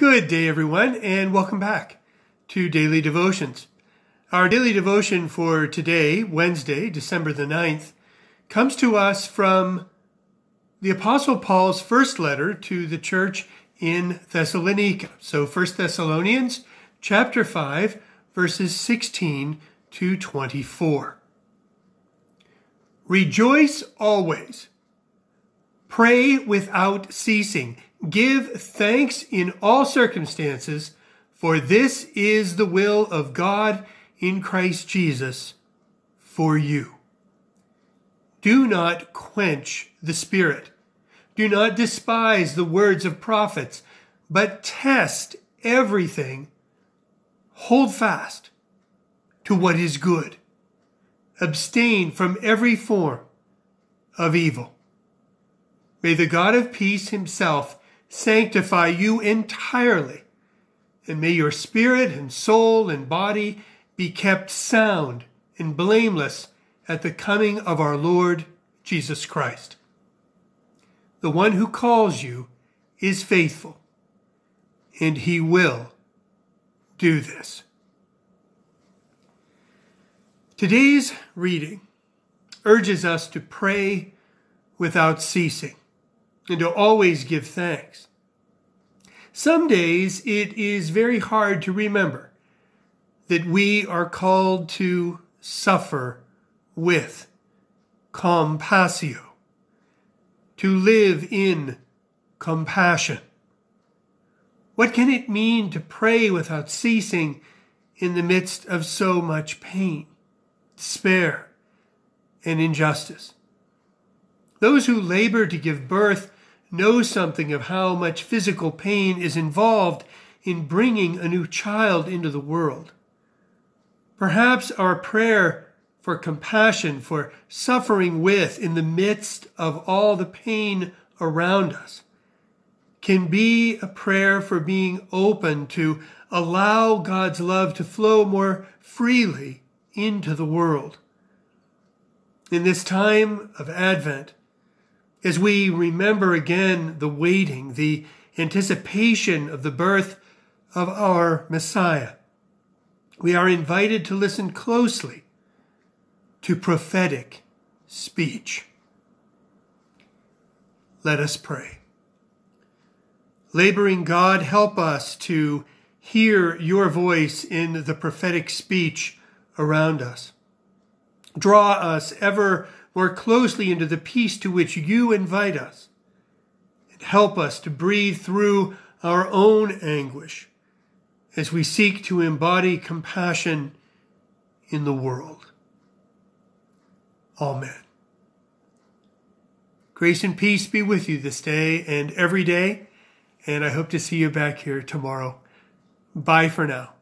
Good day, everyone, and welcome back to Daily Devotions. Our daily devotion for today, Wednesday, December the 9th, comes to us from the Apostle Paul's first letter to the church in Thessalonica. So 1 Thessalonians chapter 5, verses 16 to 24. Rejoice always. Pray without ceasing. Give thanks in all circumstances, for this is the will of God in Christ Jesus for you. Do not quench the Spirit. Do not despise the words of prophets, but test everything. Hold fast to what is good. Abstain from every form of evil. May the God of peace himself sanctify you entirely, and may your spirit and soul and body be kept sound and blameless at the coming of our Lord Jesus Christ. The one who calls you is faithful, and he will do this. Today's reading urges us to pray without ceasing and to always give thanks. Some days it is very hard to remember that we are called to suffer with compassio, to live in compassion. What can it mean to pray without ceasing in the midst of so much pain, despair, and injustice? Those who labor to give birth know something of how much physical pain is involved in bringing a new child into the world. Perhaps our prayer for compassion, for suffering with in the midst of all the pain around us, can be a prayer for being open to allow God's love to flow more freely into the world. In this time of Advent, as we remember again the waiting, the anticipation of the birth of our Messiah, we are invited to listen closely to prophetic speech. Let us pray. Laboring God, help us to hear your voice in the prophetic speech around us. Draw us ever more closely into the peace to which you invite us. And help us to breathe through our own anguish as we seek to embody compassion in the world. Amen. Grace and peace be with you this day and every day, and I hope to see you back here tomorrow. Bye for now.